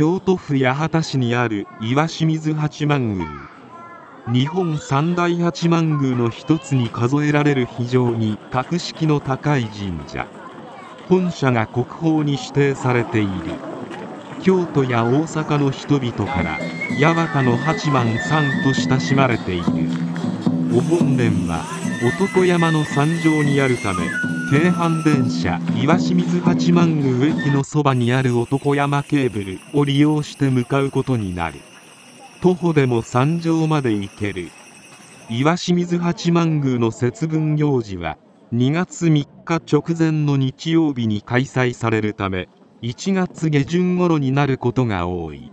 京都府八幡市にある岩清水八幡宮。日本三大八幡宮の一つに数えられる非常に格式の高い神社。本社が国宝に指定されている。京都や大阪の人々から八幡の八幡さんと親しまれている。お本殿は男山の山上にあるため京阪電車岩清水八幡宮駅のそばにある男山ケーブルを利用して向かうことになる。徒歩でも山上まで行ける。岩清水八幡宮の節分行事は2月3日直前の日曜日に開催されるため1月下旬頃になることが多い。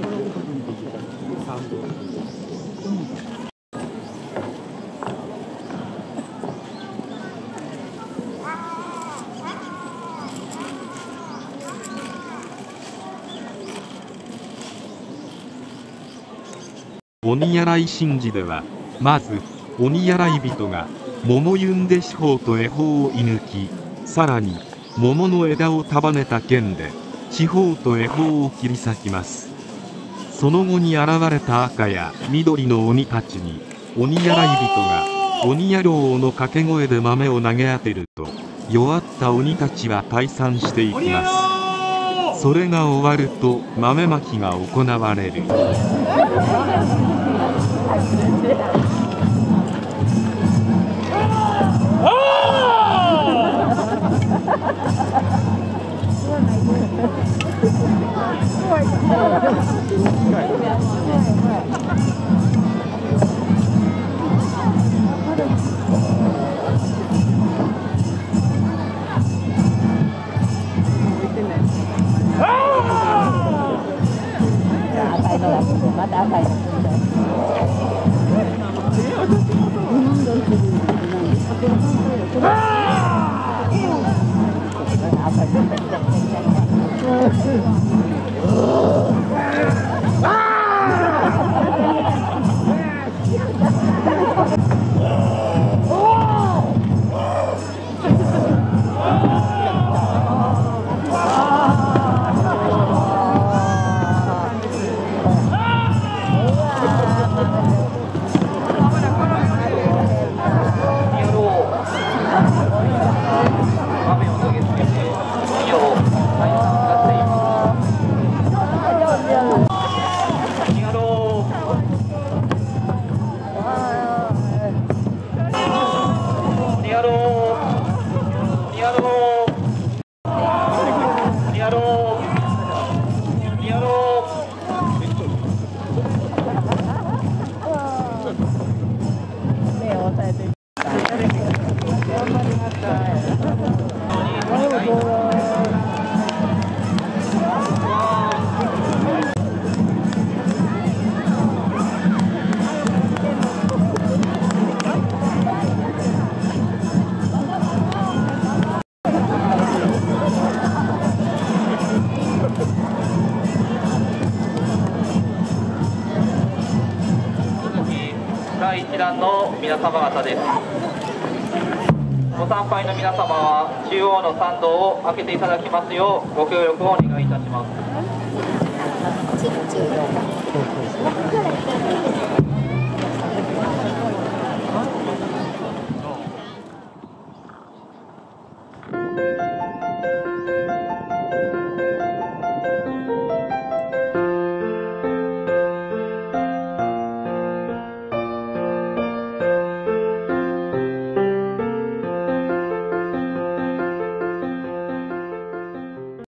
鬼洗神事ではまず鬼洗人が桃ゆんで四方と恵方を射抜きさらに桃の枝を束ねた剣で四方と恵方を切り裂きます。その後に現れた赤や緑の鬼たちに鬼洗人が鬼野郎の掛け声で豆を投げ当てると弱った鬼たちは退散していきます。それが終わると豆まきが行われる。赤いのがまた赤いの来て赤い。第1弾の皆様方です。ご参拝の皆様は中央の参道を開けていただきますようご協力をお願いいたします。